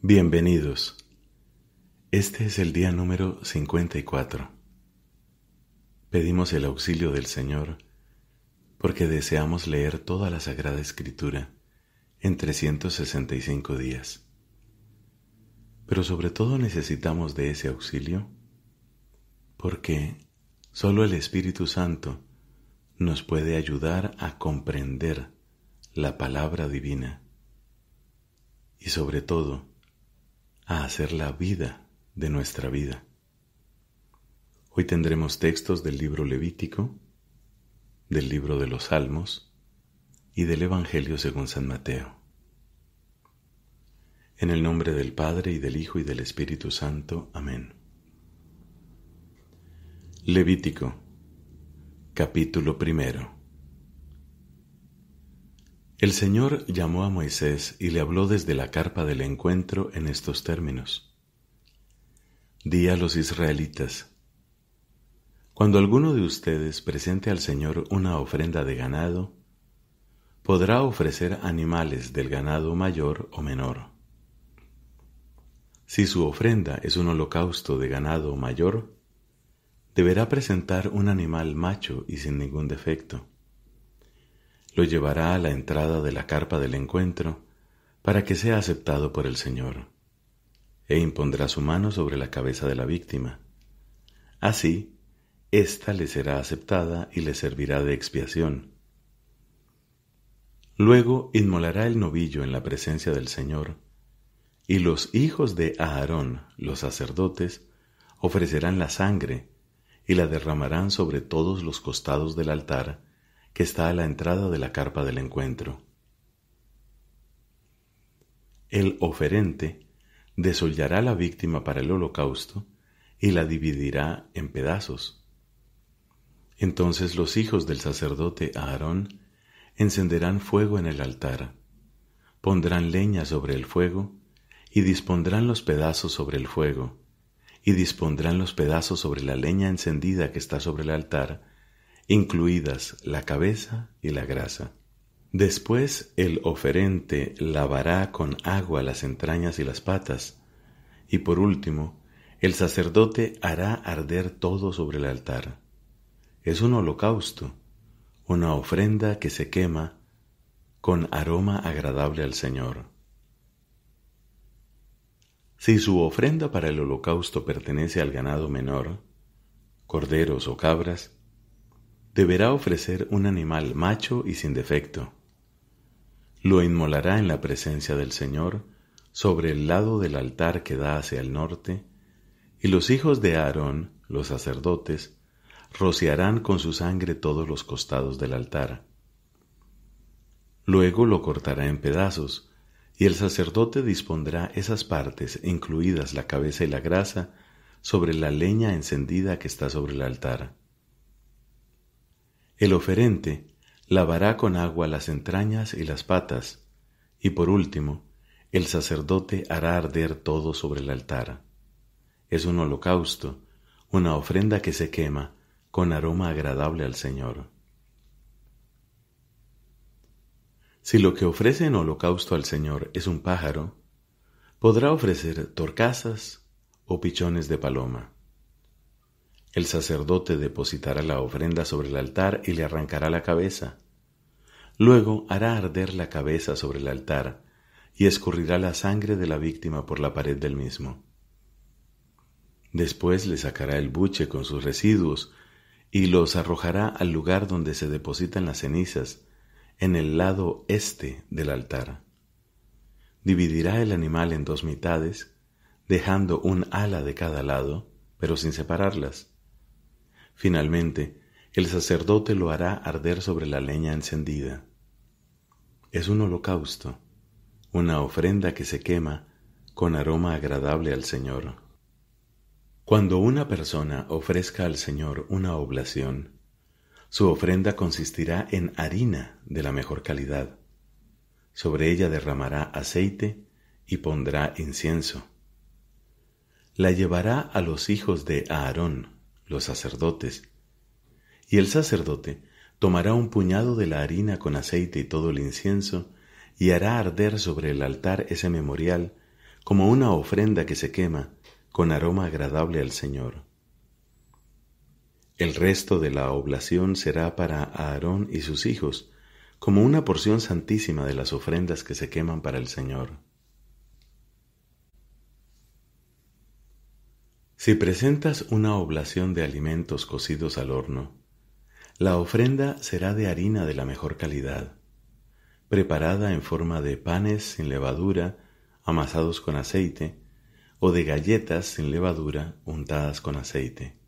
Bienvenidos. Este es el día número 54. Pedimos el auxilio del Señor porque deseamos leer toda la Sagrada Escritura en 365 días. Pero sobre todo necesitamos de ese auxilio porque solo el Espíritu Santo nos puede ayudar a comprender la palabra divina y sobre todo a hacer la vida de nuestra vida. Hoy tendremos textos del libro Levítico, del libro de los Salmos y del Evangelio según San Mateo. En el nombre del Padre y del Hijo y del Espíritu Santo. Amén. Levítico, capítulo primero. El Señor llamó a Moisés y le habló desde la carpa del encuentro en estos términos. Di a los israelitas, cuando alguno de ustedes presente al Señor una ofrenda de ganado, podrá ofrecer animales del ganado mayor o menor. Si su ofrenda es un holocausto de ganado mayor, deberá presentar un animal macho y sin ningún defecto lo llevará a la entrada de la carpa del encuentro para que sea aceptado por el Señor, e impondrá su mano sobre la cabeza de la víctima. Así, ésta le será aceptada y le servirá de expiación. Luego inmolará el novillo en la presencia del Señor, y los hijos de Aarón, los sacerdotes, ofrecerán la sangre y la derramarán sobre todos los costados del altar que está a la entrada de la carpa del encuentro. El oferente desollará la víctima para el holocausto y la dividirá en pedazos. Entonces los hijos del sacerdote Aarón encenderán fuego en el altar, pondrán leña sobre el fuego y dispondrán los pedazos sobre el fuego, y dispondrán los pedazos sobre la leña encendida que está sobre el altar, incluidas la cabeza y la grasa. Después el oferente lavará con agua las entrañas y las patas, y por último, el sacerdote hará arder todo sobre el altar. Es un holocausto, una ofrenda que se quema con aroma agradable al Señor. Si su ofrenda para el holocausto pertenece al ganado menor, corderos o cabras, deberá ofrecer un animal macho y sin defecto. Lo inmolará en la presencia del Señor sobre el lado del altar que da hacia el norte, y los hijos de Aarón, los sacerdotes, rociarán con su sangre todos los costados del altar. Luego lo cortará en pedazos, y el sacerdote dispondrá esas partes, incluidas la cabeza y la grasa, sobre la leña encendida que está sobre el altar. El oferente lavará con agua las entrañas y las patas, y por último, el sacerdote hará arder todo sobre el altar. Es un holocausto, una ofrenda que se quema con aroma agradable al Señor. Si lo que ofrece en holocausto al Señor es un pájaro, podrá ofrecer torcasas o pichones de paloma. El sacerdote depositará la ofrenda sobre el altar y le arrancará la cabeza. Luego hará arder la cabeza sobre el altar y escurrirá la sangre de la víctima por la pared del mismo. Después le sacará el buche con sus residuos y los arrojará al lugar donde se depositan las cenizas, en el lado este del altar. Dividirá el animal en dos mitades, dejando un ala de cada lado, pero sin separarlas. Finalmente, el sacerdote lo hará arder sobre la leña encendida. Es un holocausto, una ofrenda que se quema con aroma agradable al Señor. Cuando una persona ofrezca al Señor una oblación, su ofrenda consistirá en harina de la mejor calidad. Sobre ella derramará aceite y pondrá incienso. La llevará a los hijos de Aarón, los sacerdotes. Y el sacerdote tomará un puñado de la harina con aceite y todo el incienso, y hará arder sobre el altar ese memorial como una ofrenda que se quema con aroma agradable al Señor. El resto de la oblación será para Aarón y sus hijos, como una porción santísima de las ofrendas que se queman para el Señor. Si presentas una oblación de alimentos cocidos al horno, la ofrenda será de harina de la mejor calidad, preparada en forma de panes sin levadura, amasados con aceite, o de galletas sin levadura, untadas con aceite.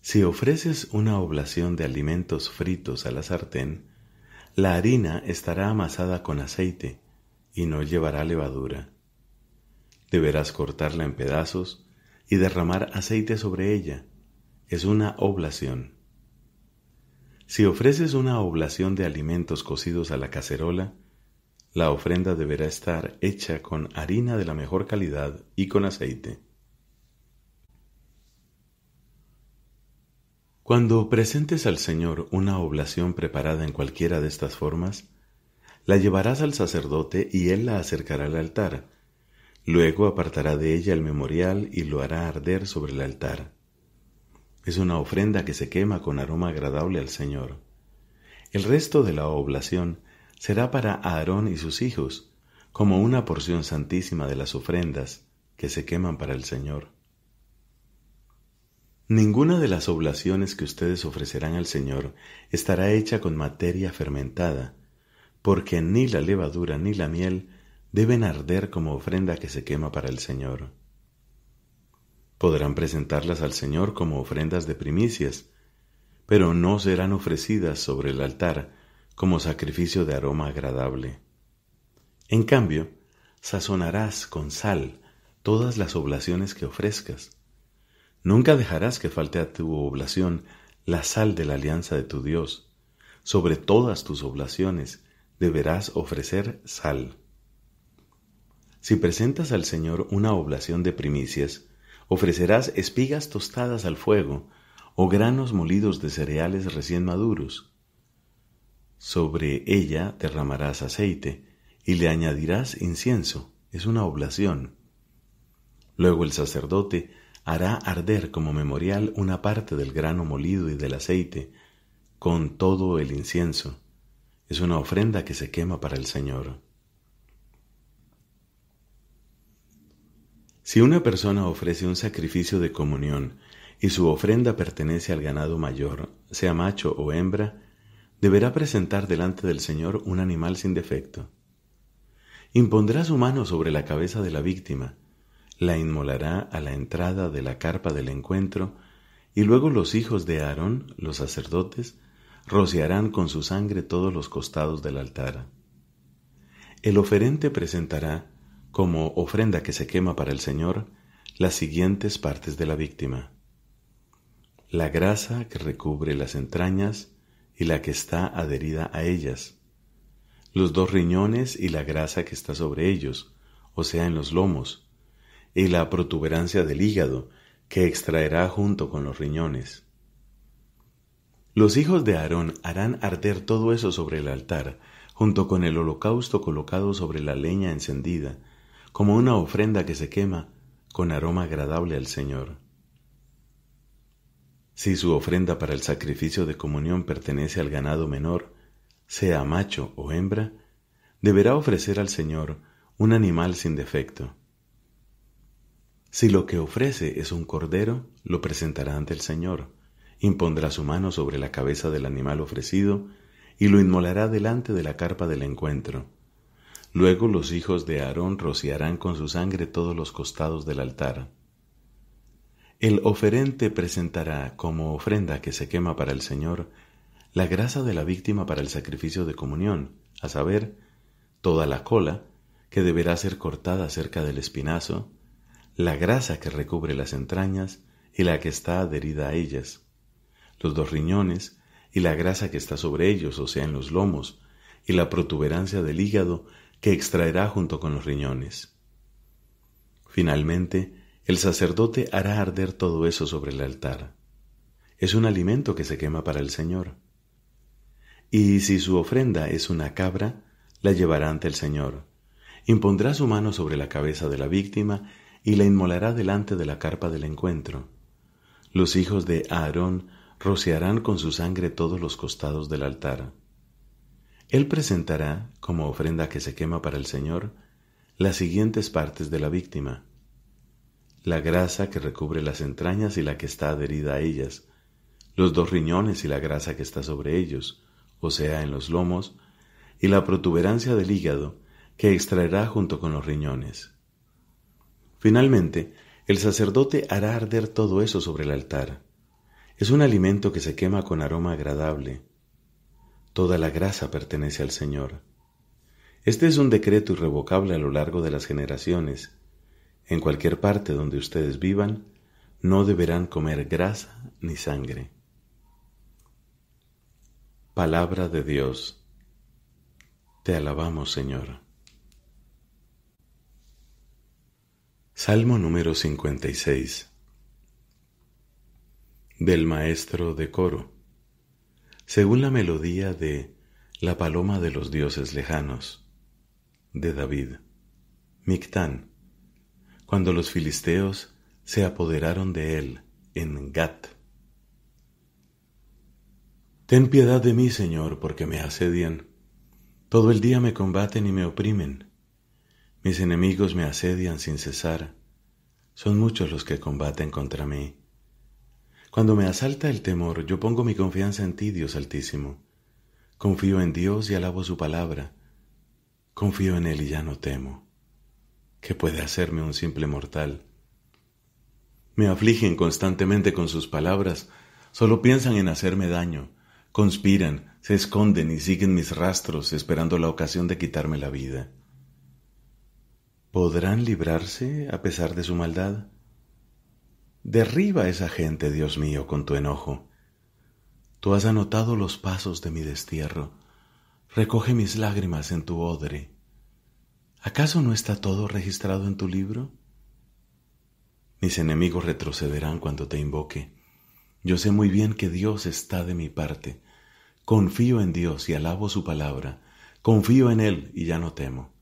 Si ofreces una oblación de alimentos fritos a la sartén, la harina estará amasada con aceite y no llevará levadura. Deberás cortarla en pedazos y derramar aceite sobre ella. Es una oblación. Si ofreces una oblación de alimentos cocidos a la cacerola, la ofrenda deberá estar hecha con harina de la mejor calidad y con aceite. Cuando presentes al Señor una oblación preparada en cualquiera de estas formas, la llevarás al sacerdote y él la acercará al altar Luego apartará de ella el memorial y lo hará arder sobre el altar. Es una ofrenda que se quema con aroma agradable al Señor. El resto de la oblación será para Aarón y sus hijos, como una porción santísima de las ofrendas que se queman para el Señor. Ninguna de las oblaciones que ustedes ofrecerán al Señor estará hecha con materia fermentada, porque ni la levadura ni la miel deben arder como ofrenda que se quema para el Señor. Podrán presentarlas al Señor como ofrendas de primicias, pero no serán ofrecidas sobre el altar como sacrificio de aroma agradable. En cambio, sazonarás con sal todas las oblaciones que ofrezcas. Nunca dejarás que falte a tu oblación la sal de la alianza de tu Dios. Sobre todas tus oblaciones deberás ofrecer sal. Si presentas al Señor una oblación de primicias, ofrecerás espigas tostadas al fuego o granos molidos de cereales recién maduros. Sobre ella derramarás aceite y le añadirás incienso, es una oblación. Luego el sacerdote hará arder como memorial una parte del grano molido y del aceite, con todo el incienso. Es una ofrenda que se quema para el Señor. Si una persona ofrece un sacrificio de comunión y su ofrenda pertenece al ganado mayor, sea macho o hembra, deberá presentar delante del Señor un animal sin defecto. Impondrá su mano sobre la cabeza de la víctima, la inmolará a la entrada de la carpa del encuentro, y luego los hijos de Aarón, los sacerdotes, rociarán con su sangre todos los costados del altar. El oferente presentará como ofrenda que se quema para el Señor las siguientes partes de la víctima. La grasa que recubre las entrañas y la que está adherida a ellas, los dos riñones y la grasa que está sobre ellos, o sea, en los lomos, y la protuberancia del hígado que extraerá junto con los riñones. Los hijos de Aarón harán arder todo eso sobre el altar, junto con el holocausto colocado sobre la leña encendida, como una ofrenda que se quema con aroma agradable al Señor. Si su ofrenda para el sacrificio de comunión pertenece al ganado menor, sea macho o hembra, deberá ofrecer al Señor un animal sin defecto. Si lo que ofrece es un cordero, lo presentará ante el Señor, impondrá su mano sobre la cabeza del animal ofrecido y lo inmolará delante de la carpa del encuentro Luego los hijos de Aarón rociarán con su sangre todos los costados del altar. El oferente presentará como ofrenda que se quema para el Señor la grasa de la víctima para el sacrificio de comunión, a saber, toda la cola, que deberá ser cortada cerca del espinazo, la grasa que recubre las entrañas y la que está adherida a ellas, los dos riñones y la grasa que está sobre ellos, o sea, en los lomos, y la protuberancia del hígado que extraerá junto con los riñones. Finalmente, el sacerdote hará arder todo eso sobre el altar. Es un alimento que se quema para el Señor. Y si su ofrenda es una cabra, la llevará ante el Señor, impondrá su mano sobre la cabeza de la víctima y la inmolará delante de la carpa del encuentro. Los hijos de Aarón rociarán con su sangre todos los costados del altar. Él presentará, como ofrenda que se quema para el Señor, las siguientes partes de la víctima. La grasa que recubre las entrañas y la que está adherida a ellas, los dos riñones y la grasa que está sobre ellos, o sea, en los lomos, y la protuberancia del hígado que extraerá junto con los riñones. Finalmente, el sacerdote hará arder todo eso sobre el altar. Es un alimento que se quema con aroma agradable. Toda la grasa pertenece al Señor. Este es un decreto irrevocable a lo largo de las generaciones. En cualquier parte donde ustedes vivan, no deberán comer grasa ni sangre. Palabra de Dios. Te alabamos, Señor. Salmo número 56 Del maestro de coro Según la melodía de La paloma de los dioses lejanos de David Mictán Cuando los filisteos se apoderaron de él en Gat Ten piedad de mí, Señor, porque me asedian. Todo el día me combaten y me oprimen mis enemigos me asedian sin cesar. Son muchos los que combaten contra mí. Cuando me asalta el temor, yo pongo mi confianza en ti, Dios Altísimo. Confío en Dios y alabo su palabra. Confío en Él y ya no temo. ¿Qué puede hacerme un simple mortal? Me afligen constantemente con sus palabras, solo piensan en hacerme daño, conspiran, se esconden y siguen mis rastros esperando la ocasión de quitarme la vida. ¿Podrán librarse a pesar de su maldad? Derriba esa gente, Dios mío, con tu enojo. Tú has anotado los pasos de mi destierro. Recoge mis lágrimas en tu odre. ¿Acaso no está todo registrado en tu libro? Mis enemigos retrocederán cuando te invoque. Yo sé muy bien que Dios está de mi parte. Confío en Dios y alabo su palabra. Confío en Él y ya no temo.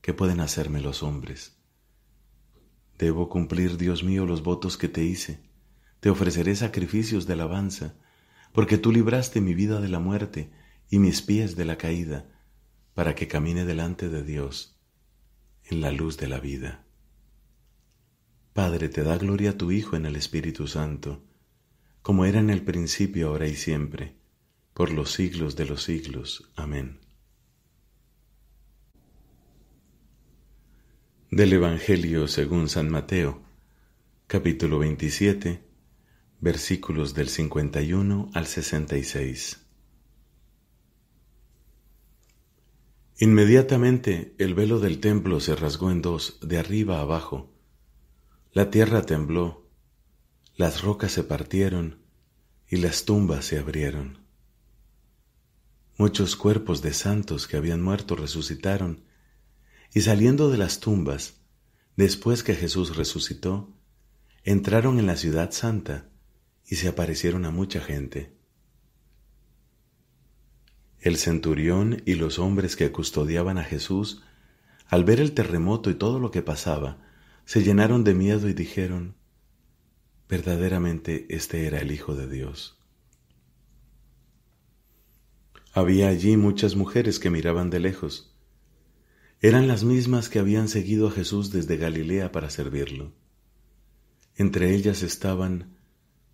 ¿Qué pueden hacerme los hombres? Debo cumplir, Dios mío, los votos que te hice. Te ofreceré sacrificios de alabanza, porque tú libraste mi vida de la muerte y mis pies de la caída, para que camine delante de Dios en la luz de la vida. Padre, te da gloria a tu Hijo en el Espíritu Santo, como era en el principio, ahora y siempre, por los siglos de los siglos. Amén. Del Evangelio según San Mateo, capítulo 27, versículos del 51 al 66. Inmediatamente el velo del templo se rasgó en dos, de arriba abajo. La tierra tembló, las rocas se partieron y las tumbas se abrieron. Muchos cuerpos de santos que habían muerto resucitaron y saliendo de las tumbas, después que Jesús resucitó, entraron en la ciudad santa y se aparecieron a mucha gente. El centurión y los hombres que custodiaban a Jesús, al ver el terremoto y todo lo que pasaba, se llenaron de miedo y dijeron, verdaderamente este era el Hijo de Dios. Había allí muchas mujeres que miraban de lejos, eran las mismas que habían seguido a Jesús desde Galilea para servirlo. Entre ellas estaban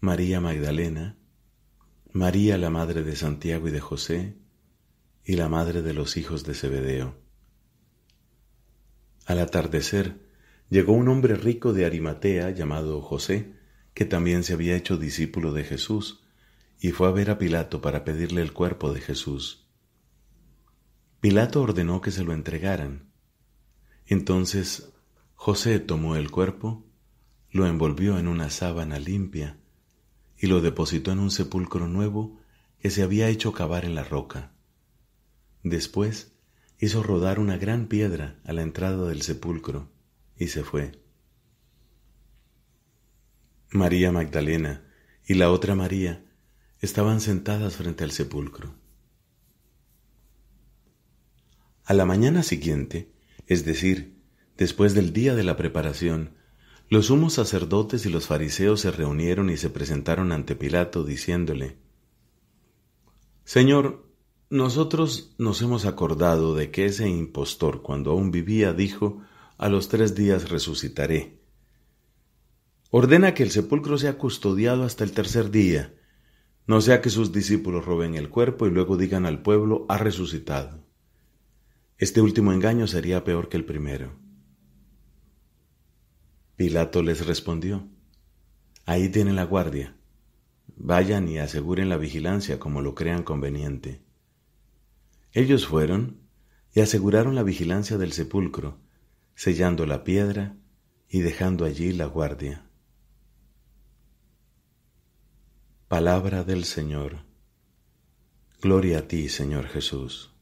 María Magdalena, María la madre de Santiago y de José, y la madre de los hijos de Zebedeo. Al atardecer llegó un hombre rico de Arimatea llamado José, que también se había hecho discípulo de Jesús, y fue a ver a Pilato para pedirle el cuerpo de Jesús. Pilato ordenó que se lo entregaran. Entonces José tomó el cuerpo, lo envolvió en una sábana limpia y lo depositó en un sepulcro nuevo que se había hecho cavar en la roca. Después hizo rodar una gran piedra a la entrada del sepulcro y se fue. María Magdalena y la otra María estaban sentadas frente al sepulcro. A la mañana siguiente, es decir, después del día de la preparación, los sumos sacerdotes y los fariseos se reunieron y se presentaron ante Pilato diciéndole, Señor, nosotros nos hemos acordado de que ese impostor, cuando aún vivía, dijo, a los tres días resucitaré. Ordena que el sepulcro sea custodiado hasta el tercer día, no sea que sus discípulos roben el cuerpo y luego digan al pueblo, ha resucitado. Este último engaño sería peor que el primero. Pilato les respondió, Ahí tienen la guardia. Vayan y aseguren la vigilancia como lo crean conveniente. Ellos fueron y aseguraron la vigilancia del sepulcro, sellando la piedra y dejando allí la guardia. Palabra del Señor. Gloria a ti, Señor Jesús.